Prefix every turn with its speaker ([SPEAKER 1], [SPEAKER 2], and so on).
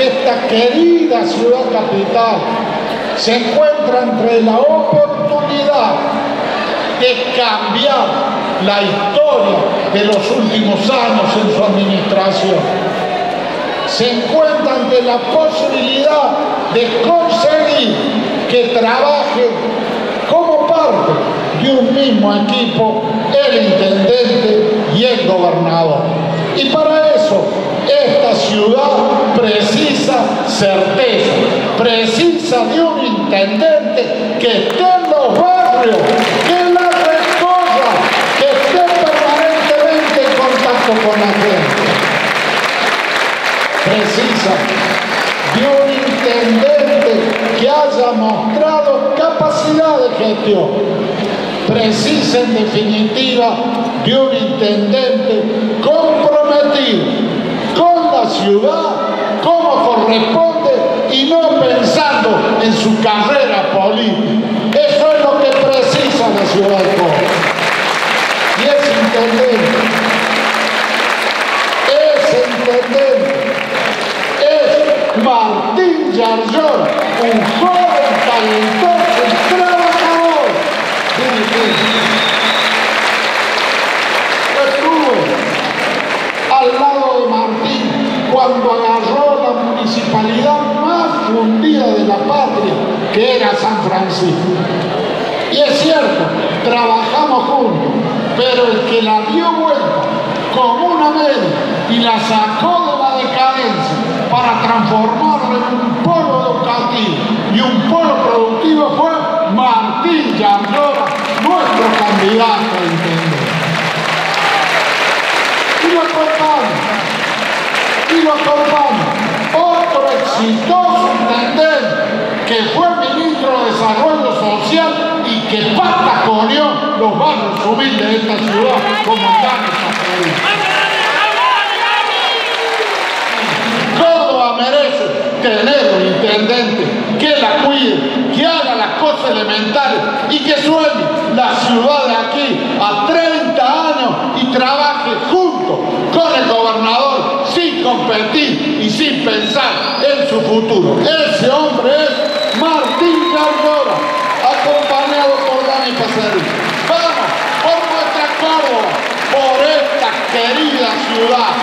[SPEAKER 1] esta querida ciudad capital se encuentra entre la oportunidad de cambiar la historia de los últimos años en su administración. Se encuentra ante la posibilidad de conseguir que trabaje como parte de un mismo equipo el intendente y el gobernador. Y para eso esta ciudad precisa certeza, precisa de un intendente que esté en los barrios, que la recorra, que esté permanentemente en contacto con la gente. Precisa de un intendente que haya mostrado capacidad de gestión. Precisa en definitiva de un intendente comprometido con la ciudad como corresponde y no pensando en su carrera política. Eso es lo que precisa la ciudad de Córdoba. Y ese intendente, ese intendente es Martín Yarlón, un joven talentoso de la patria, que era San Francisco. Y es cierto, trabajamos juntos, pero el que la dio vuelta como una media y la sacó de la decadencia para transformarla en un polo educativo y un polo productivo fue Martín Yarlora, nuestro candidato a. Y lo acompaña, y lo acompaña otro exitoso que fue ministro de Desarrollo Social y que pataconeó los barrios humildes de esta ciudad como Córdoba merece tener un intendente que la cuide, que haga las cosas elementales y que sueñe la ciudad de aquí a 30 años y trabaje junto con el gobernador sin competir y sin pensar en su futuro. Ese hombre es Cardora, acompañado por Dani Pacerí. Vamos por nuestra Córdoba, por esta querida ciudad.